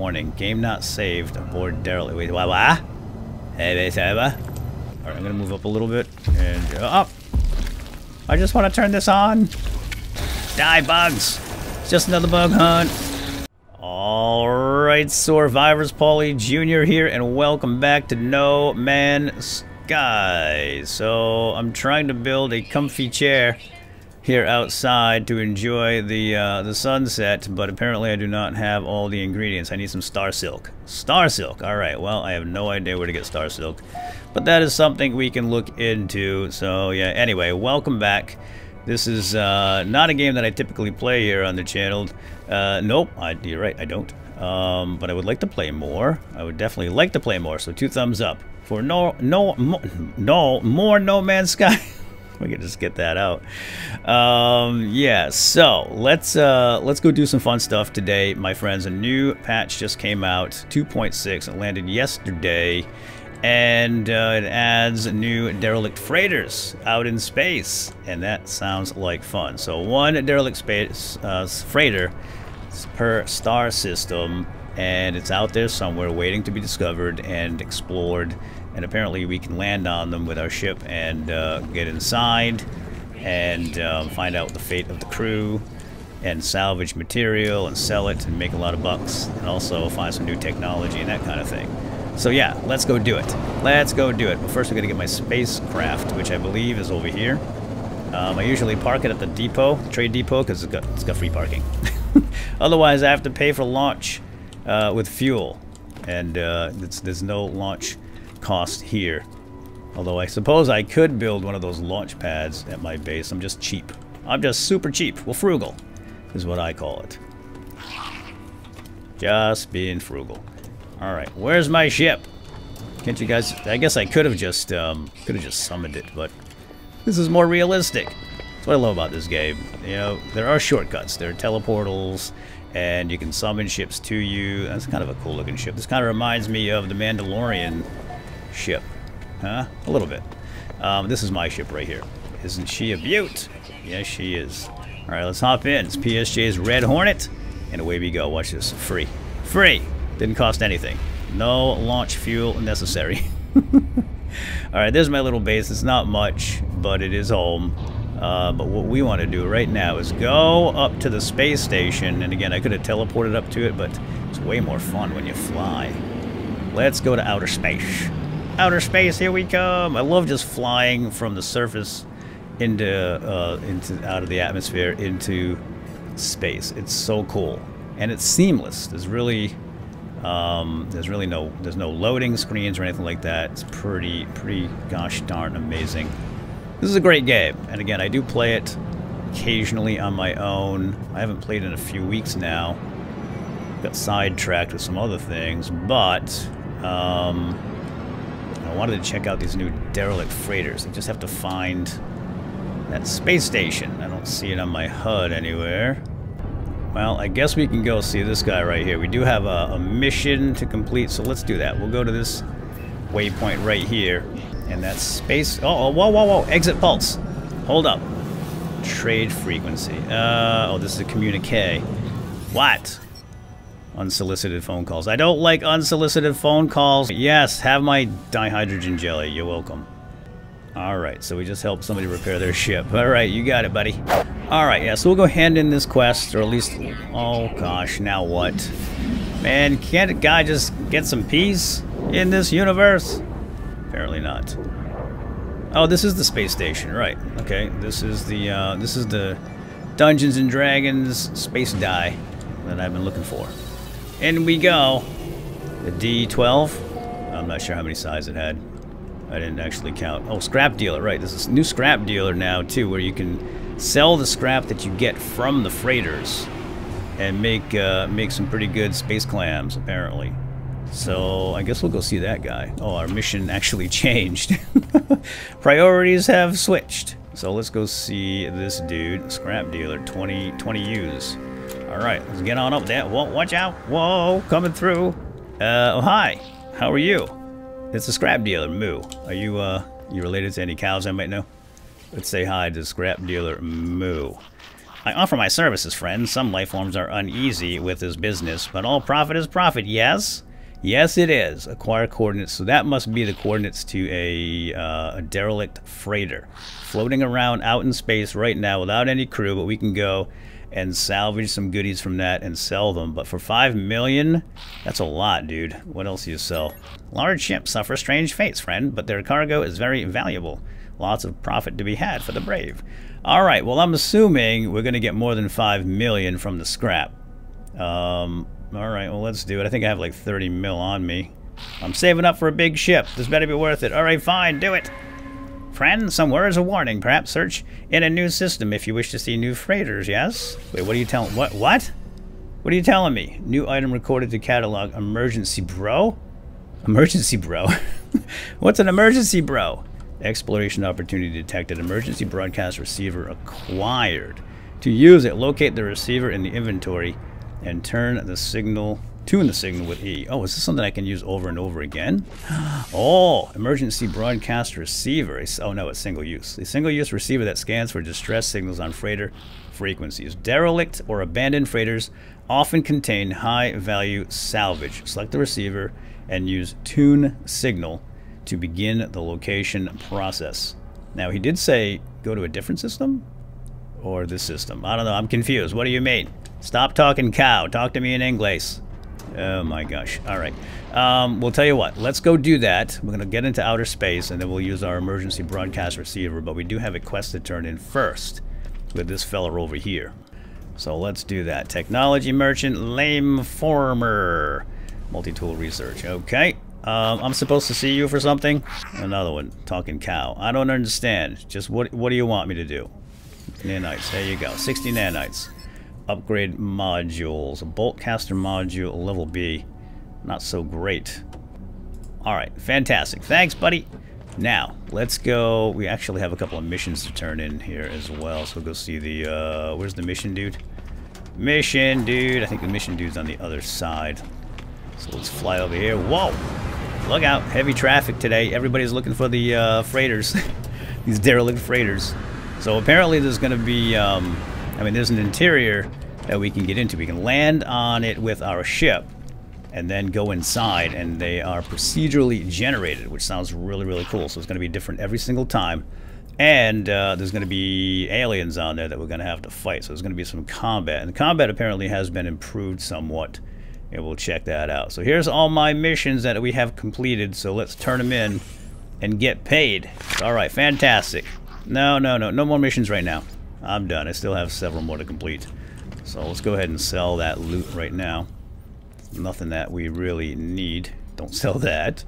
Warning. Game not saved. Aboard derelict. Wait, what? what? Hey, hey, hey, Alright, I'm gonna move up a little bit. And, up! I just want to turn this on. Die, bugs! It's just another bug hunt. Alright, Survivors Paul Soares Jr. here, and welcome back to No Man's Sky. So, I'm trying to build a comfy chair here outside to enjoy the uh, the sunset, but apparently I do not have all the ingredients. I need some star silk. Star silk. All right. Well, I have no idea where to get star silk, but that is something we can look into. So yeah. Anyway, welcome back. This is uh, not a game that I typically play here on the channel. Uh, nope, I, you're right, I don't. Um, but I would like to play more. I would definitely like to play more. So two thumbs up for no, no, mo no more No Man's Sky. we can just get that out. Um, yeah, so let's uh, let's go do some fun stuff today, my friends. A new patch just came out, 2.6. It landed yesterday, and uh, it adds new derelict freighters out in space, and that sounds like fun. So one derelict space uh, freighter per star system, and it's out there somewhere waiting to be discovered and explored and apparently we can land on them with our ship and uh, get inside and um, find out the fate of the crew and salvage material and sell it and make a lot of bucks and also find some new technology and that kind of thing. So yeah, let's go do it. Let's go do it. But first we're going to get my spacecraft, which I believe is over here. Um, I usually park it at the depot, trade depot, because it's got, it's got free parking. Otherwise I have to pay for launch uh, with fuel. And uh, there's no launch cost here. Although I suppose I could build one of those launch pads at my base. I'm just cheap. I'm just super cheap. Well, frugal is what I call it. Just being frugal. Alright, where's my ship? Can't you guys... I guess I could have just, um, could have just summoned it, but this is more realistic. That's what I love about this game. You know, there are shortcuts. There are teleportals, and you can summon ships to you. That's kind of a cool looking ship. This kind of reminds me of the Mandalorian ship. Huh? A little bit. Um, this is my ship right here. Isn't she a beaut? Yes, she is. Alright, let's hop in. It's PSJ's Red Hornet. And away we go. Watch this. Free. Free! Didn't cost anything. No launch fuel necessary. Alright, there's my little base. It's not much, but it is home. Uh, but what we want to do right now is go up to the space station. And again, I could have teleported up to it, but it's way more fun when you fly. Let's go to outer space. Outer space, here we come! I love just flying from the surface into, uh, into out of the atmosphere into space. It's so cool. And it's seamless. There's really um, there's really no there's no loading screens or anything like that. It's pretty pretty gosh darn amazing. This is a great game, and again, I do play it occasionally on my own. I haven't played in a few weeks now. Got sidetracked with some other things, but um, I wanted to check out these new derelict freighters. I just have to find that space station. I don't see it on my HUD anywhere. Well, I guess we can go see this guy right here. We do have a, a mission to complete, so let's do that. We'll go to this waypoint right here. And that space... Oh, oh, whoa, whoa, whoa. Exit pulse. Hold up. Trade frequency. Uh, oh, this is a communique. What? Unsolicited phone calls. I don't like unsolicited phone calls. Yes, have my dihydrogen jelly. You're welcome. Alright, so we just helped somebody repair their ship. Alright, you got it, buddy. Alright, yeah, so we'll go hand in this quest, or at least... Oh, gosh, now what? Man, can't a guy just get some peace in this universe? Apparently not. Oh, this is the space station, right. Okay, this is the, uh, this is the Dungeons and Dragons space die that I've been looking for. In we go. The D12. I'm not sure how many sides it had. I didn't actually count. Oh, scrap dealer, right. There's a new scrap dealer now, too, where you can sell the scrap that you get from the freighters and make uh, make some pretty good space clams, apparently. So I guess we'll go see that guy. Oh, our mission actually changed. Priorities have switched. So let's go see this dude, scrap dealer, 20, 20 U's. Alright, let's get on up there. Whoa, watch out. Whoa, coming through. Uh, oh, hi. How are you? It's a scrap dealer, Moo. Are you, uh, you related to any cows I might know? Let's say hi to scrap dealer Moo. I offer my services, friend. Some life forms are uneasy with this business, but all profit is profit, yes? Yes, it is. Acquire coordinates. So that must be the coordinates to a, uh, a derelict freighter. Floating around out in space right now without any crew, but we can go and salvage some goodies from that and sell them. But for five million, that's a lot, dude. What else do you sell? Large ships suffer strange fates, friend, but their cargo is very valuable. Lots of profit to be had for the brave. All right, well, I'm assuming we're going to get more than five million from the scrap. Um, all right, well, let's do it. I think I have like 30 mil on me. I'm saving up for a big ship. This better be worth it. All right, fine, do it. Friend, some words of warning. Perhaps search in a new system if you wish to see new freighters, yes? Wait, what are you telling... What? What? What are you telling me? New item recorded to catalog. Emergency bro? Emergency bro? What's an emergency bro? Exploration opportunity detected. Emergency broadcast receiver acquired. To use it, locate the receiver in the inventory and turn the signal Tune the signal with E. Oh, is this something I can use over and over again? Oh, emergency broadcast receiver. Oh no, it's single use. A single use receiver that scans for distress signals on freighter frequencies. Derelict or abandoned freighters often contain high value salvage. Select the receiver and use tune signal to begin the location process. Now he did say go to a different system or this system. I don't know. I'm confused. What do you mean? Stop talking cow. Talk to me in English. Oh my gosh. All right. Um, we'll tell you what. Let's go do that. We're going to get into outer space and then we'll use our emergency broadcast receiver. But we do have a quest to turn in first with this fella over here. So let's do that. Technology merchant, lame former. Multi-tool research. Okay. Um, I'm supposed to see you for something? Another one. Talking cow. I don't understand. Just what, what do you want me to do? Nanites. There you go. 60 nanites upgrade modules. A boltcaster module, level B. Not so great. Alright, fantastic. Thanks, buddy. Now, let's go. We actually have a couple of missions to turn in here as well. So we'll go see the, uh, where's the mission dude? Mission dude. I think the mission dude's on the other side. So let's fly over here. Whoa! Look out. Heavy traffic today. Everybody's looking for the uh, freighters. These derelict freighters. So apparently there's going to be, um, I mean, there's an interior that we can get into. We can land on it with our ship and then go inside and they are procedurally generated, which sounds really, really cool. So it's going to be different every single time. And uh, there's going to be aliens on there that we're going to have to fight. So there's going to be some combat. And the combat apparently has been improved somewhat. And we'll check that out. So here's all my missions that we have completed. So let's turn them in and get paid. All right, fantastic. No, no, no. No more missions right now. I'm done. I still have several more to complete. So let's go ahead and sell that loot right now. Nothing that we really need. Don't sell that.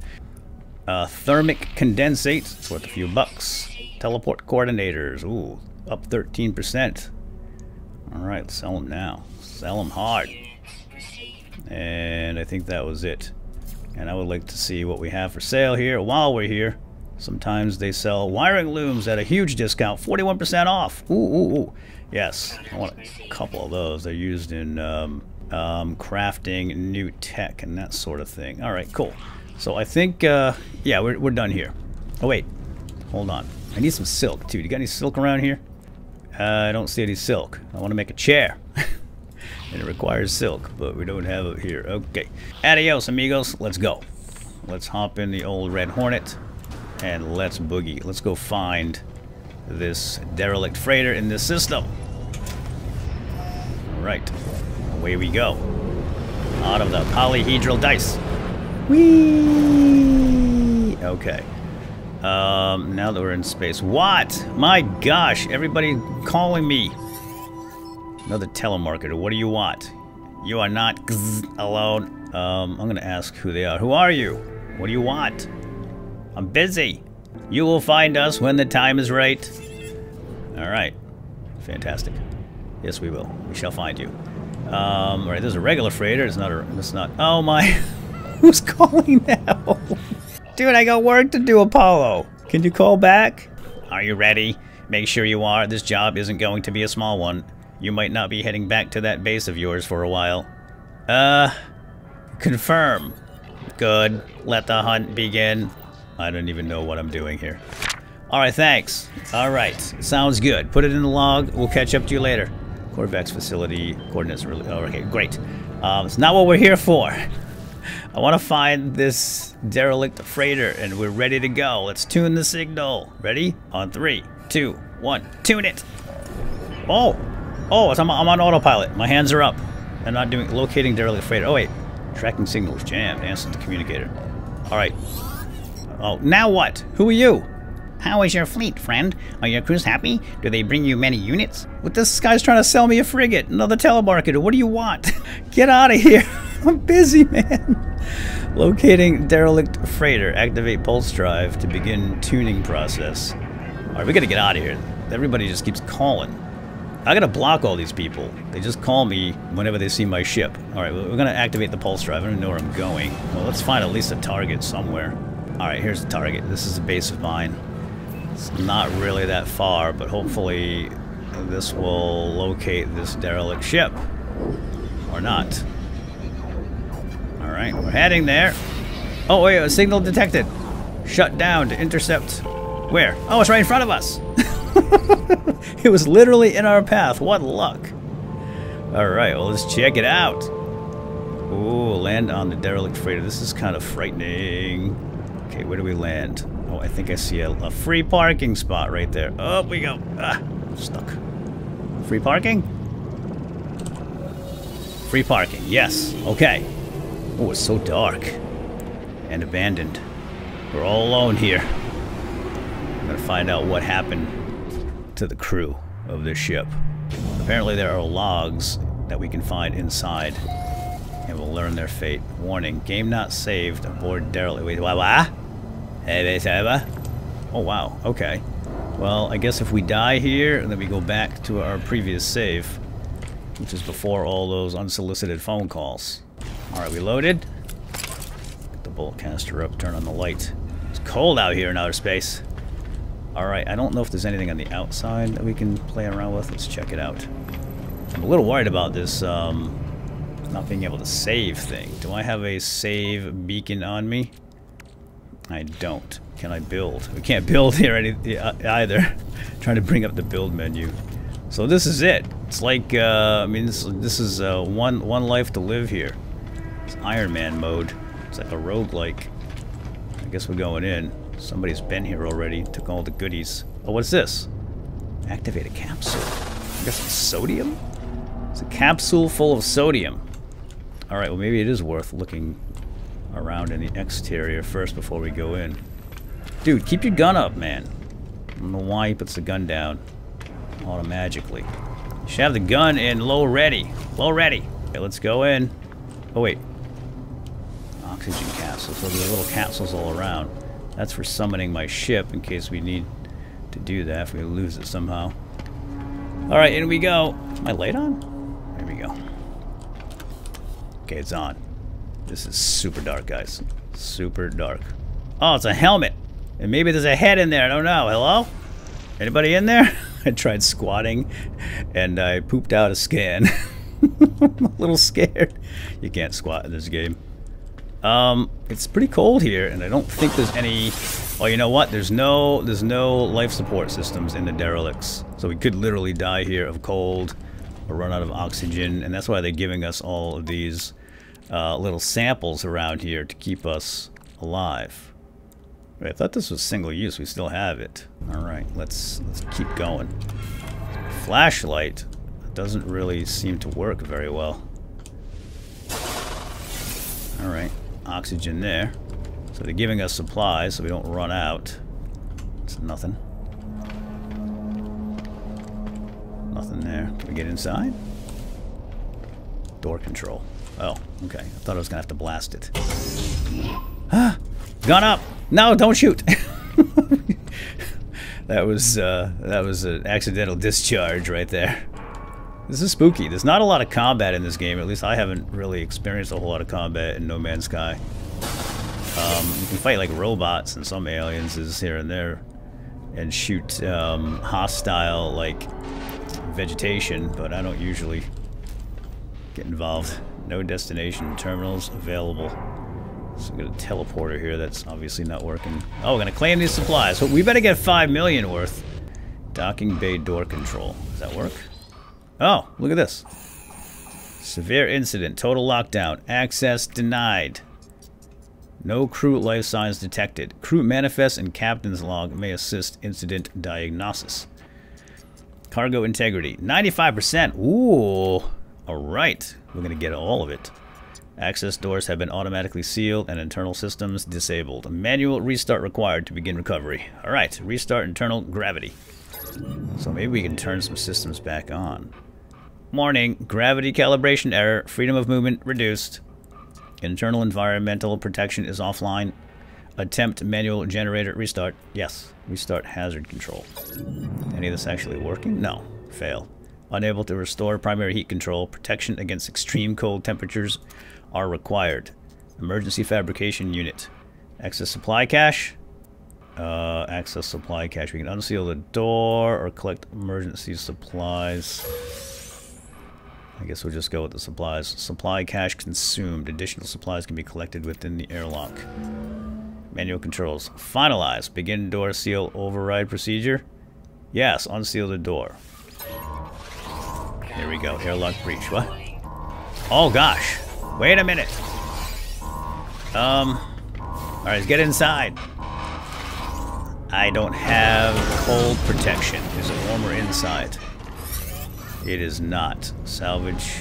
Uh, thermic condensate. It's worth a few bucks. Teleport coordinators. Ooh, up 13%. Alright, sell them now. Sell them hard. And I think that was it. And I would like to see what we have for sale here while we're here. Sometimes they sell wiring looms at a huge discount, 41% off. Ooh, ooh, ooh. Yes, I want a couple of those. They're used in um, um, crafting new tech and that sort of thing. All right, cool. So I think, uh, yeah, we're, we're done here. Oh, wait. Hold on. I need some silk, too. Do you got any silk around here? Uh, I don't see any silk. I want to make a chair. and it requires silk, but we don't have it here. Okay. Adios, amigos. Let's go. Let's hop in the old Red Hornet and let's boogie. Let's go find this derelict freighter in this system. Right, away we go. Out of the polyhedral dice. Whee! Okay. Um, now that we're in space. What? My gosh, everybody calling me. Another telemarketer. What do you want? You are not alone. Um, I'm gonna ask who they are. Who are you? What do you want? I'm busy. You will find us when the time is right. Alright. Fantastic. Yes, we will. We shall find you. Um, alright, there's a regular freighter. It's not a... It's not... Oh, my... Who's calling now? Dude, I got work to do, Apollo. Can you call back? Are you ready? Make sure you are. This job isn't going to be a small one. You might not be heading back to that base of yours for a while. Uh... Confirm. Good. Let the hunt begin. I don't even know what I'm doing here. Alright, thanks. Alright, sounds good. Put it in the log. We'll catch up to you later. Korvax facility coordinates. Really, oh, okay, great. Um, it's not what we're here for. I want to find this derelict freighter, and we're ready to go. Let's tune the signal. Ready? On three, two, one. Tune it. Oh, oh, I'm, I'm on autopilot. My hands are up. I'm not doing locating derelict freighter. Oh wait, tracking signals jammed. Answer the communicator. All right. Oh, now what? Who are you? How is your fleet, friend? Are your crews happy? Do they bring you many units? What this guy's trying to sell me a frigate, another telemarketer. What do you want? Get out of here. I'm busy, man. Locating derelict freighter. Activate pulse drive to begin tuning process. All right, we gotta get out of here. Everybody just keeps calling. I gotta block all these people. They just call me whenever they see my ship. All right, we're gonna activate the pulse drive. I don't know where I'm going. Well, let's find at least a target somewhere. All right, here's the target. This is a base of mine. It's not really that far, but hopefully this will locate this derelict ship. Or not. Alright, we're heading there. Oh, wait, a signal detected. Shut down to intercept. Where? Oh, it's right in front of us. it was literally in our path. What luck. Alright, well, let's check it out. Ooh, land on the derelict freighter. This is kind of frightening. Okay, where do we land? Oh, I think I see a, a free parking spot right there. Up we go. Ah, stuck. Free parking? Free parking, yes. Okay. Oh, it's so dark. And abandoned. We're all alone here. I'm gonna find out what happened to the crew of this ship. Apparently there are logs that we can find inside. And we'll learn their fate. Warning, game not saved aboard derelict. Wait, what? Oh, wow. Okay. Well, I guess if we die here, then we go back to our previous save, which is before all those unsolicited phone calls. Alright, we loaded. Get the bolt caster up, turn on the light. It's cold out here in outer space. Alright, I don't know if there's anything on the outside that we can play around with. Let's check it out. I'm a little worried about this, um, not being able to save thing. Do I have a save beacon on me? I don't. Can I build? We can't build here any, either. Trying to bring up the build menu. So this is it. It's like, uh, I mean, this, this is uh, one one life to live here. It's Iron Man mode. It's like a roguelike. I guess we're going in. Somebody's been here already, took all the goodies. Oh, what's this? Activate a capsule. I guess it's sodium? It's a capsule full of sodium. Alright, well maybe it is worth looking around in the exterior first before we go in. Dude, keep your gun up, man. I don't know why he puts the gun down automatically. You should have the gun in low ready. Low ready. Okay, let's go in. Oh, wait. Oxygen capsules. So there are little capsules all around. That's for summoning my ship in case we need to do that if we lose it somehow. Alright, in we go. Is my light on? There we go. Okay, it's on. This is super dark, guys. Super dark. Oh, it's a helmet. And maybe there's a head in there. I don't know. Hello? Anybody in there? I tried squatting and I pooped out a scan. I'm a little scared. You can't squat in this game. Um, it's pretty cold here, and I don't think there's any... Oh, you know what? There's no there's no life support systems in the derelicts. So we could literally die here of cold or run out of oxygen, and that's why they're giving us all of these uh, little samples around here to keep us alive. I thought this was single use. We still have it. All right, let's let's keep going. Flashlight doesn't really seem to work very well. All right, oxygen there. So they're giving us supplies so we don't run out. It's nothing. Nothing there. Can we get inside? Door control. Oh, okay. I thought I was gonna have to blast it. Ah! Gun up! No, don't shoot! that was, uh, that was an accidental discharge right there. This is spooky. There's not a lot of combat in this game. At least I haven't really experienced a whole lot of combat in No Man's Sky. Um, you can fight like robots and some aliens is here and there, and shoot um, hostile like vegetation, but I don't usually get involved. No destination terminals available. So we got a teleporter here that's obviously not working. Oh, we're gonna claim these supplies. So we better get five million worth. Docking bay door control. Does that work? Oh, look at this. Severe incident. Total lockdown. Access denied. No crew life signs detected. Crew manifest and captain's log may assist incident diagnosis. Cargo integrity. 95%. Ooh. Alright. We're going to get all of it. Access doors have been automatically sealed and internal systems disabled. Manual restart required to begin recovery. Alright. Restart internal gravity. So maybe we can turn some systems back on. Morning. Gravity calibration error. Freedom of movement reduced. Internal environmental protection is offline. Attempt manual generator restart. Yes. Restart hazard control. Any of this actually working? No. Fail. Unable to restore primary heat control. Protection against extreme cold temperatures are required. Emergency fabrication unit. Access supply cache. Uh, access supply cache. We can unseal the door or collect emergency supplies. I guess we'll just go with the supplies. Supply cache consumed. Additional supplies can be collected within the airlock. Manual controls. Finalize. Begin door seal override procedure. Yes, unseal the door. Here we go. Airlock breach. What? Oh gosh. Wait a minute. Um. Alright, let's get inside. I don't have cold protection. Is it warmer inside? It is not. Salvage.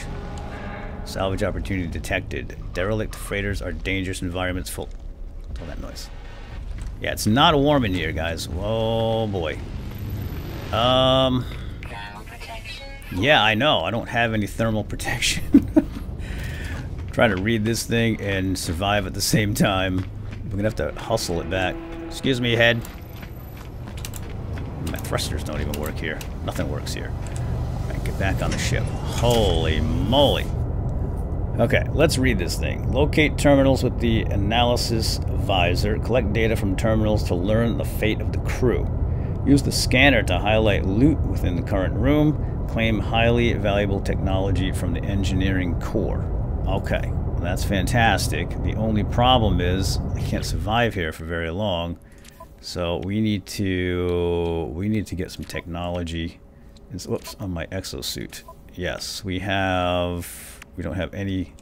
Salvage opportunity detected. Derelict freighters are dangerous environments full. All that noise. Yeah, it's not warm in here, guys. Oh boy. Um. Yeah, I know. I don't have any thermal protection. Trying to read this thing and survive at the same time. We're gonna have to hustle it back. Excuse me, head. My thrusters don't even work here. Nothing works here. Right, get back on the ship. Holy moly. Okay, let's read this thing. Locate terminals with the analysis visor. Collect data from terminals to learn the fate of the crew. Use the scanner to highlight loot within the current room. Claim highly valuable technology from the engineering core. Okay, that's fantastic. The only problem is I can't survive here for very long. So we need to we need to get some technology. It's, whoops, on my exosuit. Yes, we have we don't have any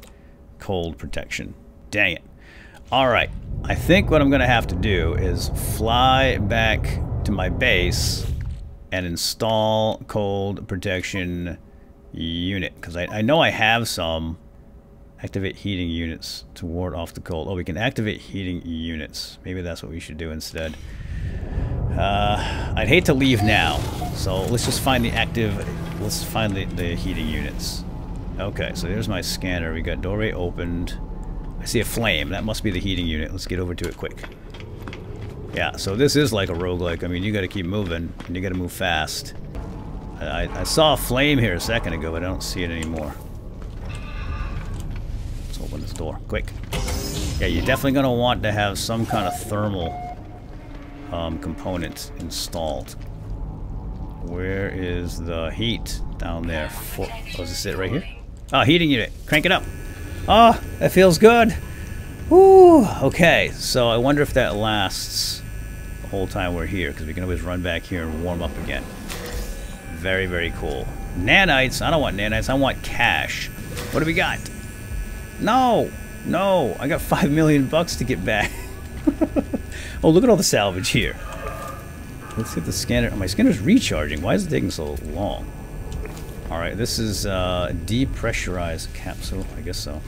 cold protection. Dang it. All right. I think what I'm going to have to do is fly back to my base and install cold protection unit because I, I know I have some activate heating units to ward off the cold. Oh we can activate heating units. Maybe that's what we should do instead. Uh, I'd hate to leave now. So let's just find the active let's find the, the heating units. Okay so there's my scanner. We got doorway opened. I see a flame. That must be the heating unit. Let's get over to it quick yeah, so this is like a roguelike. I mean, you gotta keep moving, and you gotta move fast. I, I saw a flame here a second ago, but I don't see it anymore. Let's open this door, quick. Yeah, you're definitely gonna want to have some kind of thermal um, component installed. Where is the heat down there? For, oh, is this it right here? Oh, heating unit. Crank it up. Oh, that feels good. Whew. Okay, so I wonder if that lasts the whole time we're here, because we can always run back here and warm up again. Very, very cool. Nanites. I don't want nanites. I want cash. What do we got? No. No. I got five million bucks to get back. oh, look at all the salvage here. Let's get the scanner. My scanner's recharging. Why is it taking so long? Alright, this is uh, depressurized capsule. I guess so.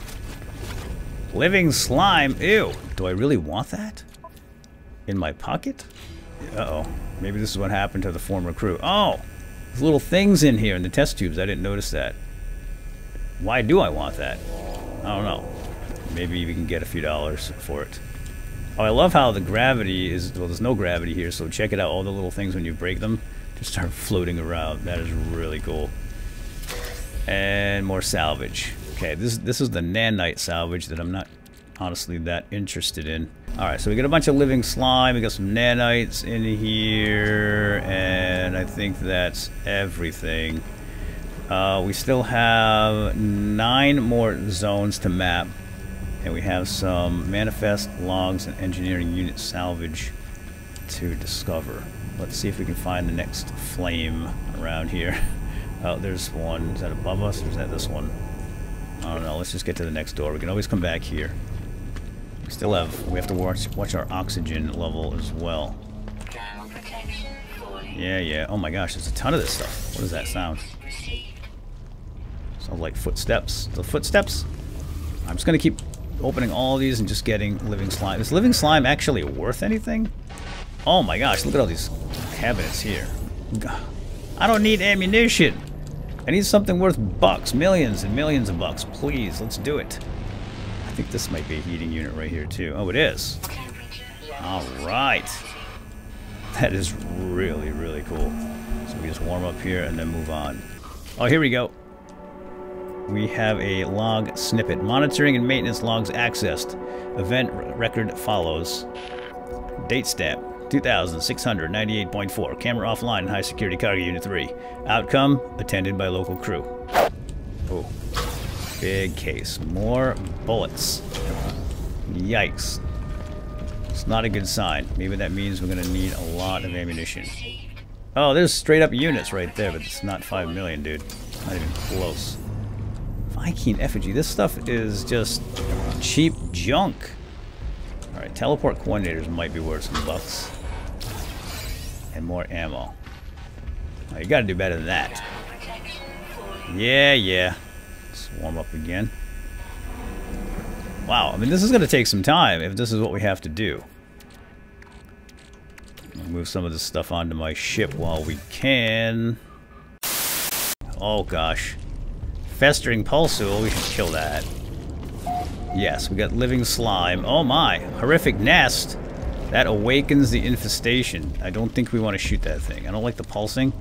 Living slime. Ew. Do I really want that? In my pocket? Uh-oh. Maybe this is what happened to the former crew. Oh! There's little things in here in the test tubes. I didn't notice that. Why do I want that? I don't know. Maybe we can get a few dollars for it. Oh, I love how the gravity is... Well, there's no gravity here, so check it out. All the little things when you break them just start floating around. That is really cool. And more salvage. Okay, this this is the nanite salvage that I'm not honestly that interested in. Alright, so we got a bunch of living slime, we got some nanites in here, and I think that's everything. Uh, we still have nine more zones to map, and we have some manifest logs and engineering unit salvage to discover. Let's see if we can find the next flame around here. Oh, there's one. Is that above us or is that this one? Oh, I don't know. Let's just get to the next door. We can always come back here. We still have... We have to watch, watch our oxygen level as well. Yeah, yeah. Oh my gosh, there's a ton of this stuff. What does that sound? Sounds like footsteps. The footsteps? I'm just going to keep opening all these and just getting living slime. Is living slime actually worth anything? Oh my gosh, look at all these cabinets here. I don't need ammunition. I need something worth bucks, millions and millions of bucks. Please, let's do it. I think this might be a heating unit right here too. Oh, it is. All right. That is really, really cool. So we just warm up here and then move on. Oh, here we go. We have a log snippet. Monitoring and maintenance logs accessed. Event record follows. Date stamp. 2698.4. Camera offline high security cargo unit 3. Outcome attended by local crew. Oh. Big case. More bullets. Yikes. It's not a good sign. Maybe that means we're going to need a lot of ammunition. Oh, there's straight up units right there, but it's not 5 million, dude. Not even close. Vy'keen effigy. This stuff is just cheap junk. Alright, teleport coordinators might be worth some bucks. And more ammo. You gotta do better than that. Yeah, yeah. Let's warm up again. Wow, I mean, this is to take some time if this is what we have to do. Move some of this stuff onto my ship while we can. Oh, gosh. Festering Pulsule, we should kill that. Yes, we got Living Slime. Oh, my. Horrific Nest. That awakens the infestation. I don't think we want to shoot that thing. I don't like the pulsing.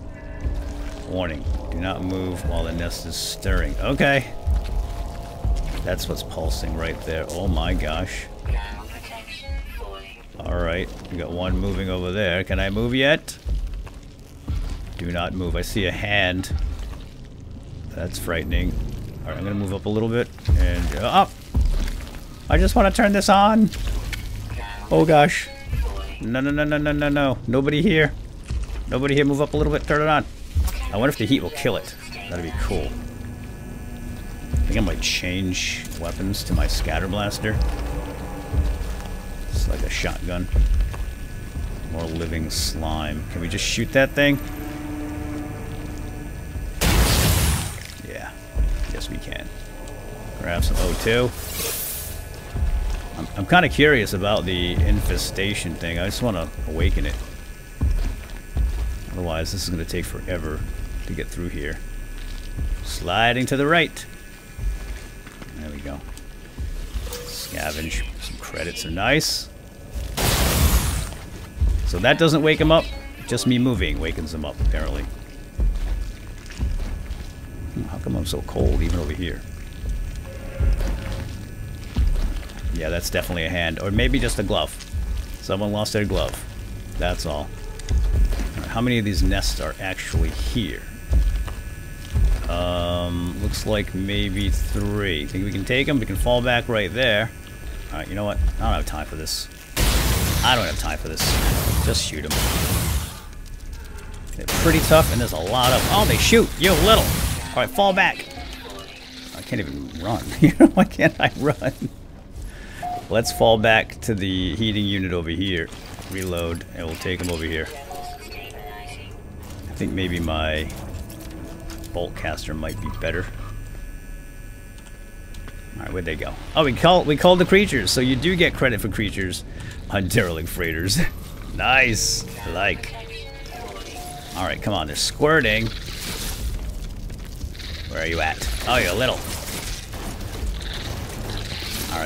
Warning. Do not move while the nest is stirring. Okay. That's what's pulsing right there. Oh my gosh. Alright, we got one moving over there. Can I move yet? Do not move. I see a hand. That's frightening. Alright, I'm gonna move up a little bit. And up! I just want to turn this on! Oh gosh. No, no, no, no, no, no, no. Nobody here. Nobody here. Move up a little bit. Turn it on. I wonder if the heat will kill it. That'd be cool. I think I might change weapons to my scatter blaster. It's like a shotgun. More living slime. Can we just shoot that thing? Yeah. Yes, we can. Grab some O2. I'm, I'm kind of curious about the infestation thing. I just want to awaken it. Otherwise, this is going to take forever to get through here. Sliding to the right. There we go. Scavenge. Some credits are nice. So that doesn't wake him up. Just me moving wakens him up, apparently. Hmm, how come I'm so cold even over here? Yeah, that's definitely a hand. Or maybe just a glove. Someone lost their glove. That's all. all right, how many of these nests are actually here? Um, looks like maybe three. Think we can take them? We can fall back right there. Alright, you know what? I don't have time for this. I don't have time for this. Just shoot them. They're pretty tough, and there's a lot of... Oh, they shoot! You little! Alright, fall back! I can't even run. you know, why can't I run? Let's fall back to the heating unit over here. Reload, and we'll take them over here. I think maybe my bolt caster might be better. Alright, where'd they go? Oh, we call we called the creatures, so you do get credit for creatures on derelict freighters. nice. I like. Alright, come on, they're squirting. Where are you at? Oh, you're little.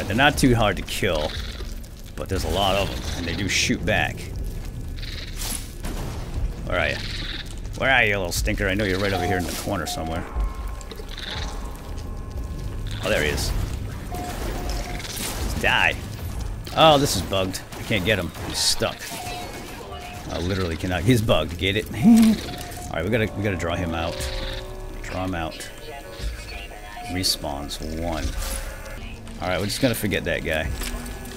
They're not too hard to kill, but there's a lot of them, and they do shoot back. Where are you? Where are you, little stinker? I know you're right over here in the corner somewhere. Oh, there he is. Just die. Oh, this is bugged. I can't get him. He's stuck. I literally cannot. He's bugged. Get it? All right, we gotta we gotta draw him out. Draw him out. Respawns one. All right, we're just gonna forget that guy.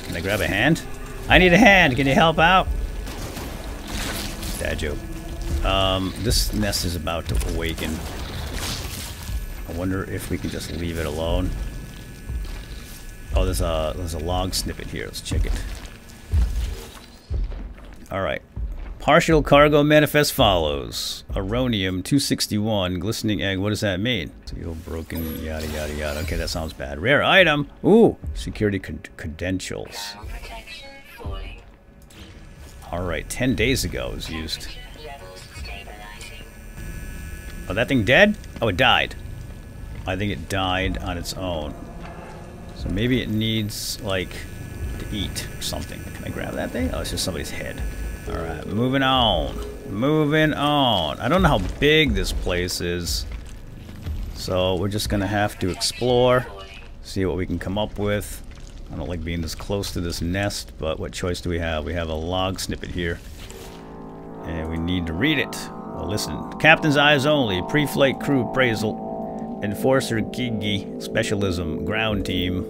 Can I grab a hand? I need a hand. Can you help out? Dad joke. Um, this nest is about to awaken. I wonder if we can just leave it alone. Oh, there's a there's a log snippet here. Let's check it. All right. Partial cargo manifest follows. Aronium 261, glistening egg. What does that mean? Steel broken, yada yada yada. Okay, that sounds bad. Rare item. Ooh, security credentials. All right, 10 days ago it was used. Oh, that thing dead? Oh, it died. I think it died on its own. So maybe it needs, like, to eat or something. Can I grab that thing? Oh, it's just somebody's head. Alright, moving on. Moving on. I don't know how big this place is. So we're just going to have to explore. See what we can come up with. I don't like being this close to this nest, but what choice do we have? We have a log snippet here. And we need to read it. Well, listen. Captain's eyes only. Pre-flight crew appraisal. Enforcer Gigi. Specialism. Ground team.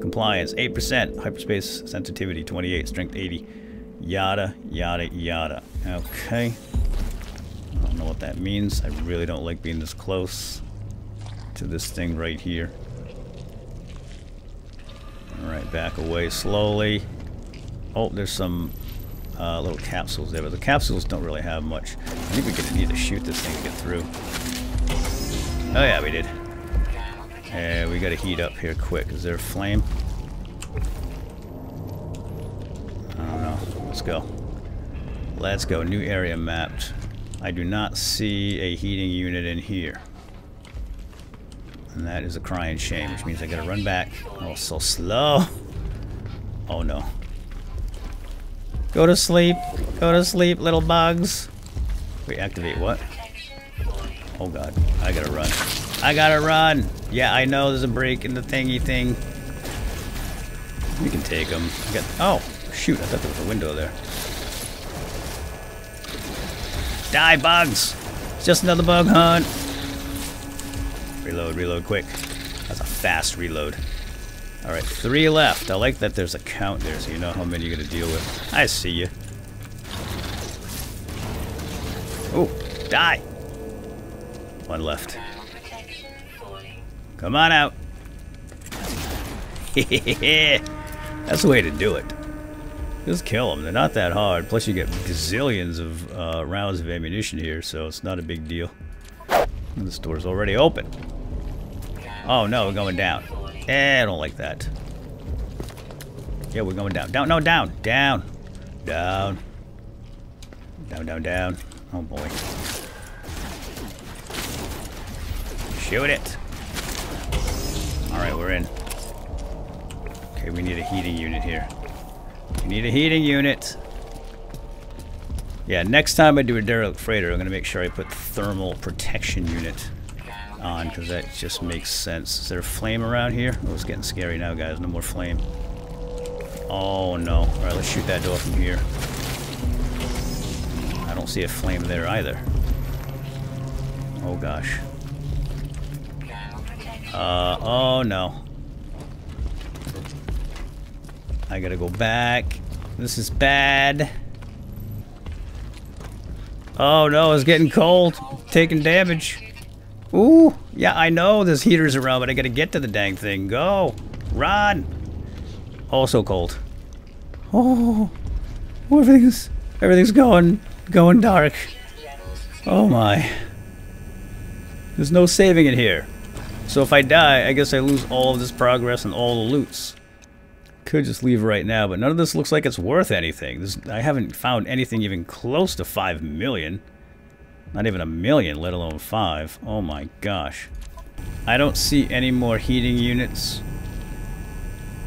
Compliance 8%. Hyperspace sensitivity 28. Strength 80. Yada, yada, yada. Okay. I don't know what that means. I really don't like being this close to this thing right here. Alright, back away slowly. Oh, there's some uh, little capsules there, but the capsules don't really have much. I think we're to need to shoot this thing to get through. Oh yeah, we did. And we got to heat up here quick. Is there a flame? Let's go. Let's go. New area mapped. I do not see a heating unit in here. And that is a crying shame, which means I gotta run back. Oh, so slow. Oh no. Go to sleep. Go to sleep, little bugs. Wait, activate what? Oh god. I gotta run. I gotta run! Yeah, I know there's a break in the thingy thing. We can take them. Oh, shoot. I thought there was a window there. Die, bugs! It's just another bug hunt. Reload, reload quick. That's a fast reload. Alright, three left. I like that there's a count there so you know how many you're to deal with. I see you. Oh, die! One left. Come on out. That's the way to do it. Just kill them. They're not that hard. Plus you get gazillions of uh, rounds of ammunition here, so it's not a big deal. And this door's already open. Oh no, we're going down. Eh, I don't like that. Yeah, we're going down. Down, no, down. Down. Down. Down, down, down. Oh boy. Shoot it. Alright, we're in. Okay, we need a heating unit here. We need a heating unit. Yeah, next time I do a derelict freighter, I'm going to make sure I put thermal protection unit on, because that just makes sense. Is there a flame around here? Oh, it's getting scary now, guys. No more flame. Oh, no. Alright, let's shoot that door from here. I don't see a flame there either. Oh, gosh. Uh, oh, no. I gotta go back. This is bad. Oh no, it's getting cold. Taking damage. Ooh, yeah, I know there's heaters around, but I gotta get to the dang thing. Go. Run. Also cold. Oh, oh everything's everything's going going dark. Oh my. There's no saving it here. So if I die, I guess I lose all of this progress and all the loots. Could just leave right now, but none of this looks like it's worth anything. This, I haven't found anything even close to 5 million. Not even a million, let alone 5. Oh my gosh. I don't see any more heating units.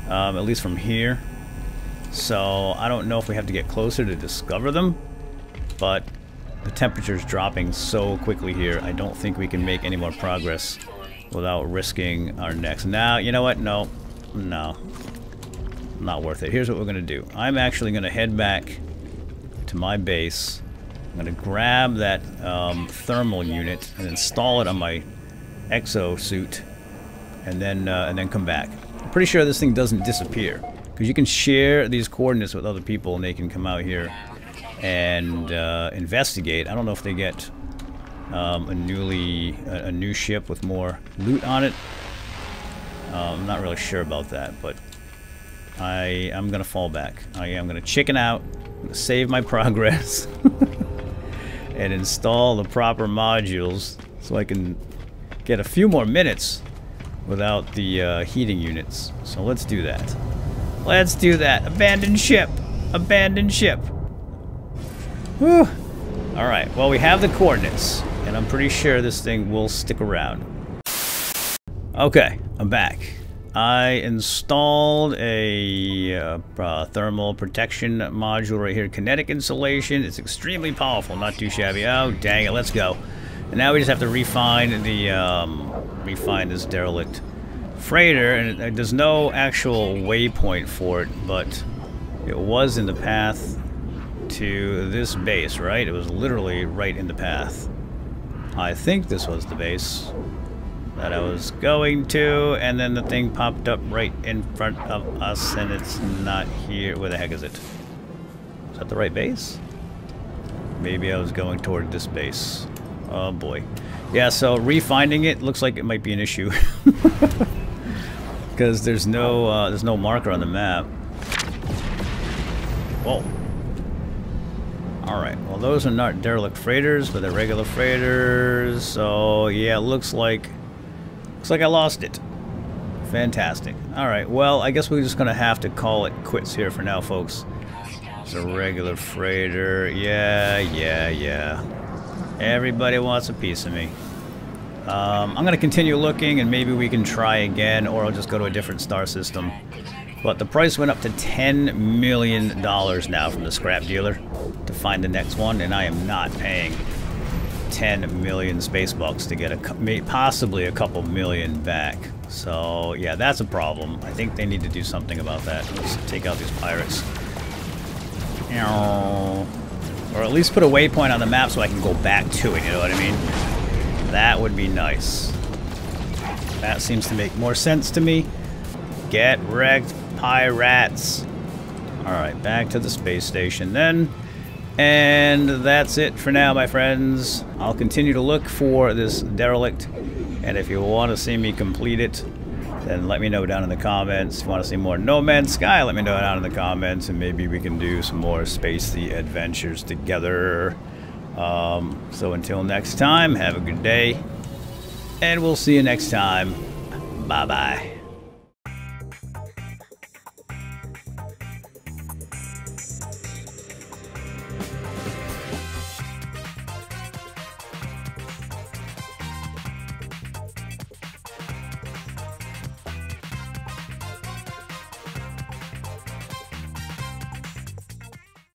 Um, at least from here. So, I don't know if we have to get closer to discover them. But the temperature's dropping so quickly here, I don't think we can make any more progress without risking our necks. Now, you know what? No. No not worth it. Here's what we're going to do. I'm actually going to head back to my base. I'm going to grab that um, thermal unit and install it on my exosuit and then uh, and then come back. I'm pretty sure this thing doesn't disappear because you can share these coordinates with other people and they can come out here and uh, investigate. I don't know if they get um, a newly a, a, new ship with more loot on it. Uh, I'm not really sure about that, but I I'm gonna fall back. I am gonna chicken out, save my progress, and install the proper modules so I can get a few more minutes without the uh, heating units. So let's do that. Let's do that. Abandoned ship. Abandoned ship. Whew. Alright, well we have the coordinates, and I'm pretty sure this thing will stick around. Okay, I'm back. I installed a uh, uh, thermal protection module right here, kinetic insulation. It's extremely powerful, not too shabby. Oh, dang it, let's go. And now we just have to refine the, um, refine this derelict freighter, and there's no actual waypoint for it, but it was in the path to this base, right? It was literally right in the path. I think this was the base that I was going to, and then the thing popped up right in front of us, and it's not here. Where the heck is it? Is that the right base? Maybe I was going toward this base. Oh boy. Yeah, so refinding it looks like it might be an issue. Because there's no uh, there's no marker on the map. Whoa. Alright, well those are not derelict freighters, but they're regular freighters. So yeah, it looks like looks like I lost it. Fantastic. Alright, well I guess we're just gonna have to call it quits here for now, folks. It's a regular freighter. Yeah, yeah, yeah. Everybody wants a piece of me. Um, I'm going to continue looking and maybe we can try again or I'll just go to a different star system. But the price went up to $10 million now from the scrap dealer to find the next one, and I am not paying 10 million space bucks to get a possibly a couple million back. So yeah, that's a problem. I think they need to do something about that. Let's take out these pirates. Or at least put a waypoint on the map so I can go back to it, you know what I mean? That would be nice. That seems to make more sense to me. Get wrecked, pirates. Alright, back to the space station then. And that's it for now, my friends. I'll continue to look for this derelict. And if you want to see me complete it, then let me know down in the comments. If you want to see more No Man's Sky, let me know down in the comments. And maybe we can do some more spacey adventures together. Um, so until next time, have a good day. And we'll see you next time. Bye-bye.